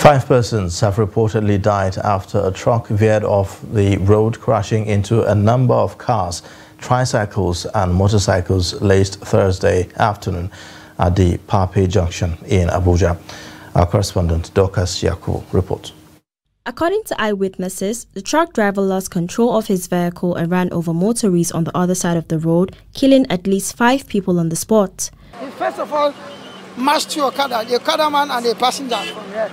Five persons have reportedly died after a truck veered off the road, crashing into a number of cars, tricycles and motorcycles late Thursday afternoon at the Mpape Junction in Abuja. Our correspondent Dorcas Yakubu reports. According to eyewitnesses, the truck driver lost control of his vehicle and ran over motorists on the other side of the road, killing at least five people on the spot. First of all, mashed to Okada, the Okada man and the passenger from here.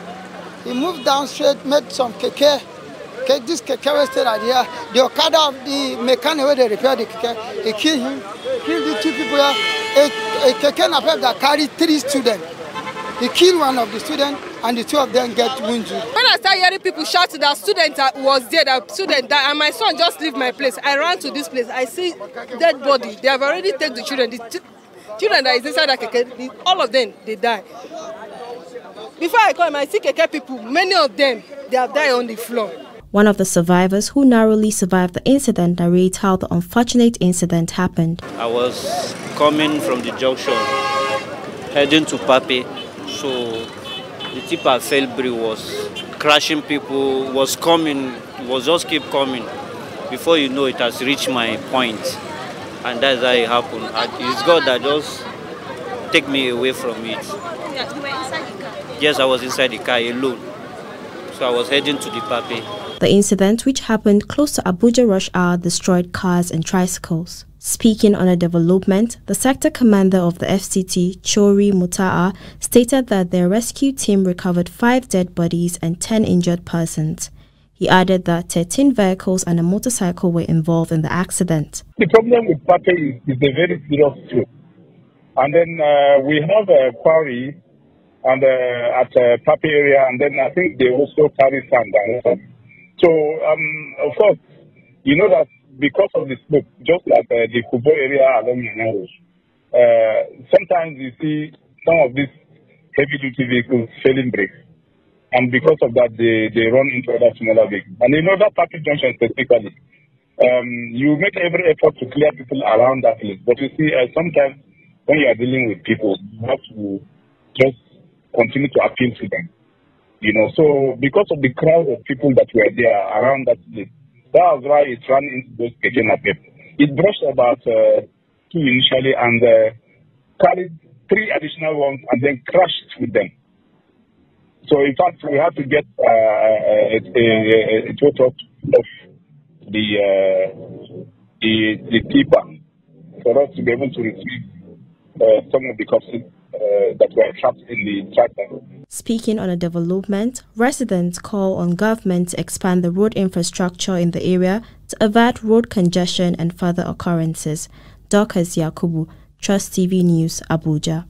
He moved down straight, made some keke. Okay, this keke was still right here. The Okada, the mechanic where they repair the keke, he killed him, killed the two people here. A, a keke napep that carried three students. He killed one of the students and the two of them get wounded. When I started hearing people shout that student was there, that student died, and my son just leave my place, I ran to this place. I see dead body. They have already taken the children. The children that is inside that keke, all of them, they die. Before I come, I see Keke people, many of them, they have died on the floor. One of the survivors who narrowly survived the incident narrates how the unfortunate incident happened. I was coming from the junction, heading to Mpape, so the tipper Felbury was crashing people, was coming, was just keep coming. Before you know it has reached my point, and that's how it happened. It's God that just take me away from it. You were inside the car? Yes, I was inside the car alone. So I was heading to the Mpape. The incident, which happened close to Abuja rush hour, destroyed cars and tricycles. Speaking on a development, the sector commander of the FCT, Chori Muta'a, stated that their rescue team recovered five dead bodies and 10 injured persons. He added that 13 vehicles and a motorcycle were involved in the accident. The problem with Mpape is, is a very serious truth. And then uh, we have a quarry and uh, at uh, Mpape area, and then I think they also carry sand and So, um, of course, you know that because of the slope, just like uh, the Kubwa area along Yanaros, uh, sometimes you see some of these heavy-duty vehicles failing brakes. And because of that, they, they run into other smaller vehicles. And in other Mpape junction specifically, um, you make every effort to clear people around that place. But you see, uh, sometimes when you are dealing with people, you have to just continue to appeal to them. You know, so because of the crowd of people that were there around that place, that was why it ran into those people. It brushed about uh, two initially and uh, carried three additional ones and then crashed with them. So in fact, we had to get uh, a, a, a, total of the uh, the the tipper for us to be able to retrieve uh, some of the corpses uh, that were trapped in the tractor. Speaking on a development, residents call on government to expand the road infrastructure in the area to avert road congestion and further occurrences. Dorcas Yakubu, Trust TV News, Abuja.